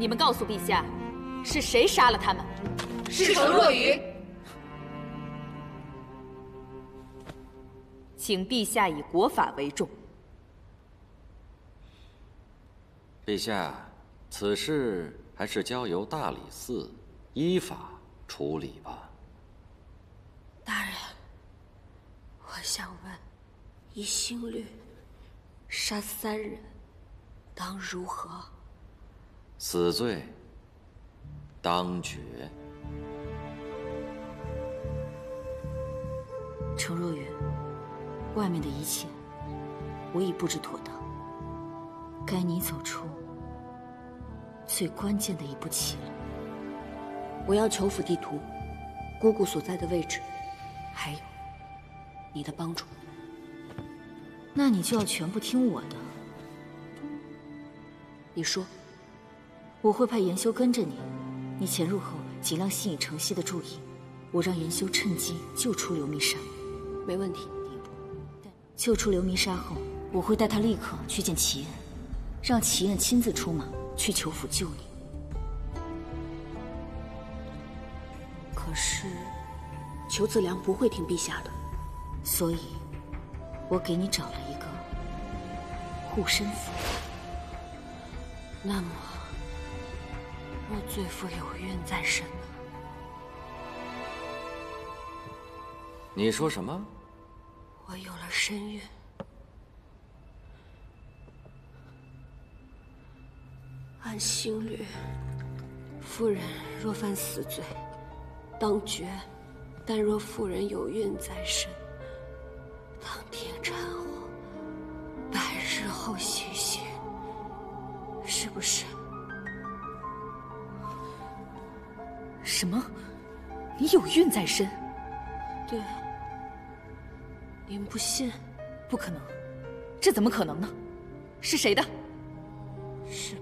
你们告诉陛下，是谁杀了他们？是程若愚。请陛下以国法为重。陛下，此事还是交由大理寺依法处理吧。大人，我想问，以心律杀三人，当如何？死罪当决。程若云，外面的一切我已布置妥当，该你走出最关键的一步棋了。我要求府地图，姑姑所在的位置，还有你的帮助。那你就要全部听我的。你说，我会派严修跟着你，你潜入后尽量吸引程曦的注意，我让严修趁机救出刘弥沙。没问题。救出刘弥沙后，我会带他立刻去见齐燕，让齐燕亲自出马去求府救你。可是，裘子良不会听陛下的，所以，我给你找了一个护身符。那么，若罪妇有孕在身呢？你说什么？我有了身孕，按心律，妇人若犯死罪，当决；但若妇人有孕在身，当天产后，百日后行刑，是不是？什么？你有孕在身？对啊。您不信？不可能，这怎么可能呢？是谁的？是。